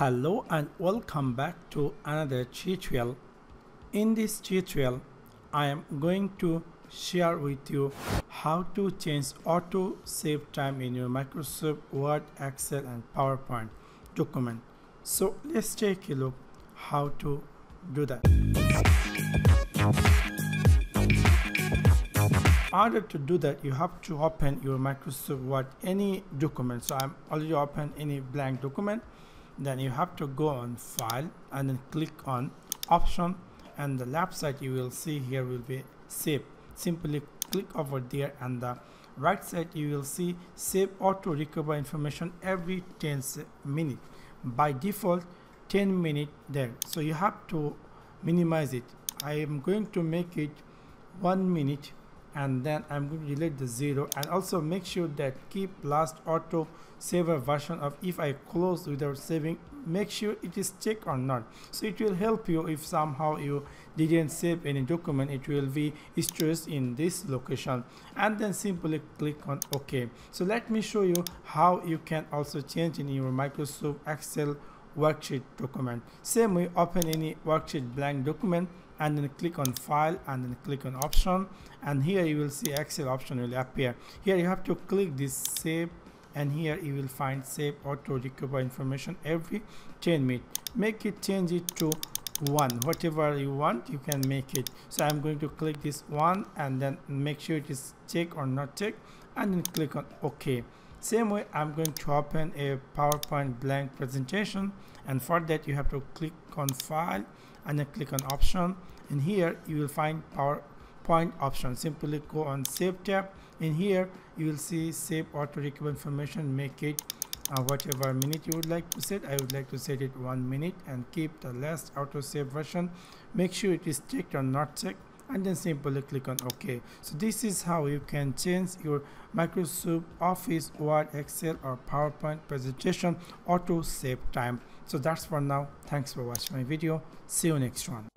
Hello and welcome back to another tutorial. In this tutorial, I am going to share with you how to change auto save time in your Microsoft Word, Excel and PowerPoint document. So let's take a look how to do that. In order to do that, you have to open your Microsoft Word, any document. So I'm already open any blank document then you have to go on file and then click on option and the left side you will see here will be save. Simply click over there and the right side you will see save auto recover information every 10 minutes by default 10 minutes there. So you have to minimize it. I am going to make it one minute and then I'm going to delete the zero. And also make sure that keep last auto saver version of if I close without saving make sure it is checked or not. So it will help you if somehow you didn't save any document it will be stressed in this location. And then simply click on ok so let me show you how you can also change in your Microsoft Excel worksheet document. Same way open any worksheet blank document and then click on file and then click on option. And here you will see excel option will appear. Here you have to click this save and here you will find save auto recover information every 10 minutes. Make it change it to one. Whatever you want you can make it. So i'm going to click this one and then make sure it is check or not check and then click on ok same way i'm going to open a powerpoint blank presentation and for that you have to click on file and then click on option. And here you will find PowerPoint option. Simply go on save tab. In here you will see save auto recover information make it uh, whatever minute you would like to set. I would like to set it one minute and keep the last auto save version. Make sure it is checked or not checked and then simply click on ok. So this is how you can change your microsoft office word excel or powerpoint presentation auto save time. So that's for now. Thanks for watching my video. See you next one